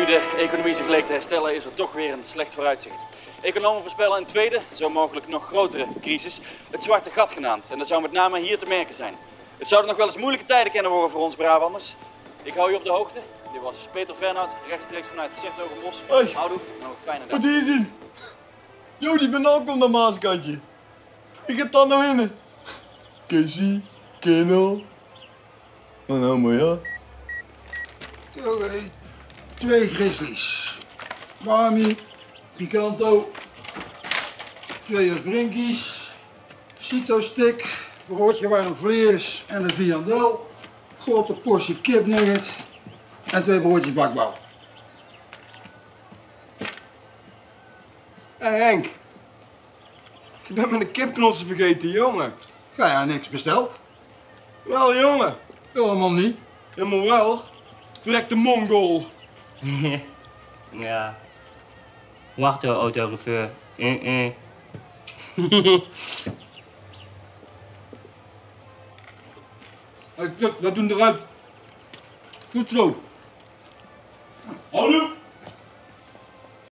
nu de economie zich leek te herstellen, is er toch weer een slecht vooruitzicht. Economen voorspellen een tweede, zo mogelijk nog grotere crisis, het zwarte gat genaamd. En dat zou met name hier te merken zijn. Het zouden nog wel eens moeilijke tijden kunnen worden voor ons Brabanders. Ik hou je op de hoogte. Dit was Peter Fernhout, rechtstreeks vanuit Sertogenbos. Hoi. Houdoe, nog een fijne dag. Wat doe je zien? Jo, die ben ook op dat maaskantje. Ik ga dan naar binnen. Casey, Kennel. Oh, nou maar ja. Oké, twee grizzlies. Bami, Picanto, twee Osbrinkies, Cito stick, broodje warm vlees en een viandel, grote portie kipnugget en twee broodjes bakbouw. Hé Henk. Je bent met een kipknotsen vergeten, jongen. Ga jij niks besteld? Wel, jongen. Helemaal niet. Helemaal wel. Verrekte mongool. Ja. Wacht hoor, autochauffeur. Eh, eh. Hey, dat doen eruit. Goed zo.